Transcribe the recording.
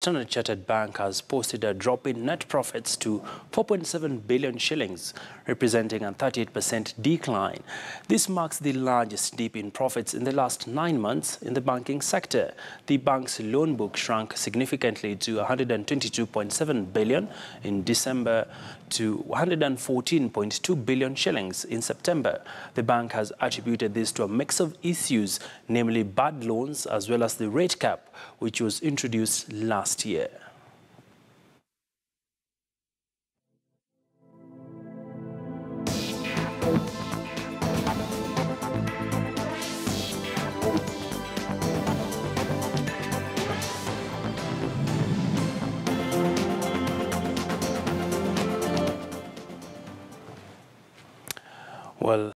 Standard Chartered Bank has posted a drop in net profits to 4.7 billion shillings, representing a 38% decline. This marks the largest dip in profits in the last nine months in the banking sector. The bank's loan book shrunk significantly to 122.7 billion in December to 114.2 billion shillings in September. The bank has attributed this to a mix of issues, namely bad loans as well as the rate cap, which was introduced last year. Well,